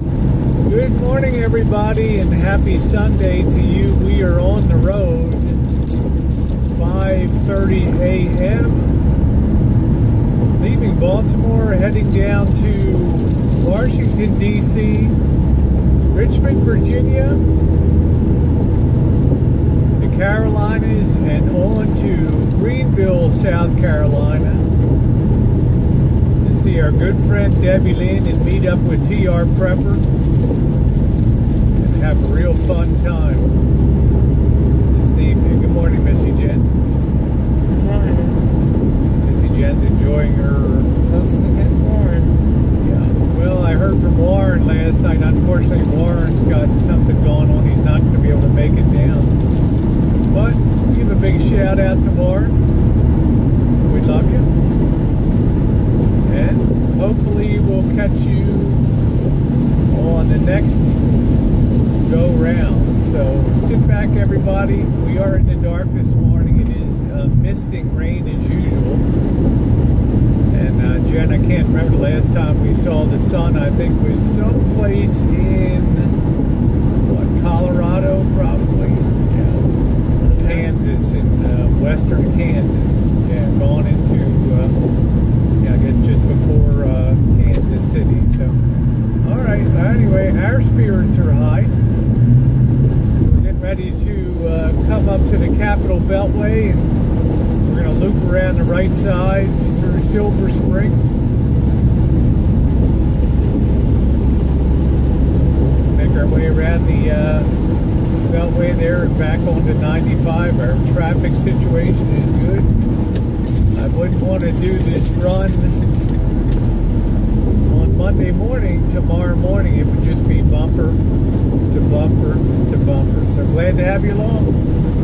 Good morning, everybody, and happy Sunday to you. We are on the road, 5:30 a.m. Leaving Baltimore, heading down to Washington D.C., Richmond, Virginia, the Carolinas, and on to Greenville, South Carolina. See our good friend Debbie Lynn and meet up with TR Prepper and have a real fun time this evening. Good morning, Missy Jen. Good Morning. Missy Jen's enjoying her. That's the good morning. Yeah. Well, I heard from Warren last night. Unfortunately, Warren's got something going on. He's not going to be able to make it down. But give a big shout out to Warren. We love you. And catch you on the next go round. So sit back, everybody. We are in the dark this morning. It is uh, misting rain as usual. And uh, Jen, I can't remember the last time we saw the sun. I think was someplace in what Colorado, probably. Yeah. Kansas, in uh, western Kansas. Yeah, gone into. Uh, yeah, I guess just before uh, Kansas City. So, all right. Anyway, our spirits are high. We're getting ready to uh, come up to the Capitol Beltway, and we're going to loop around the right side through Silver Spring. Make our way around the uh, Beltway there and back onto 95. Our traffic situation is good. I wouldn't want to do this run on Monday morning, tomorrow morning. It would just be bumper to bumper glad to have you along.